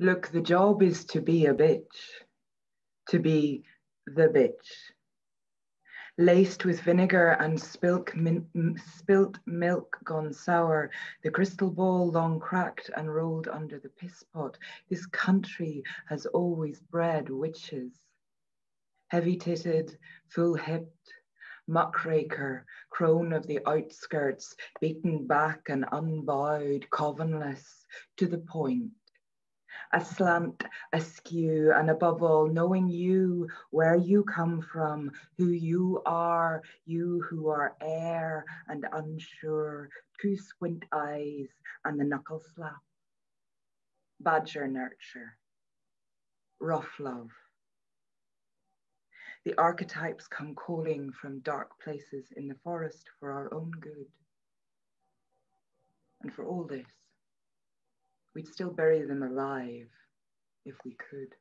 Look, the job is to be a bitch, to be the bitch. Laced with vinegar and spilt, spilt milk gone sour, the crystal ball long cracked and rolled under the piss pot. This country has always bred witches. Heavy titted, full hipped, muckraker, crone of the outskirts, beaten back and unbowed, covenless, to the point aslant, askew, and above all, knowing you, where you come from, who you are, you who are air and unsure, two squint eyes and the knuckle slap. Badger nurture, rough love. The archetypes come calling from dark places in the forest for our own good. And for all this, we'd still bury them alive if we could.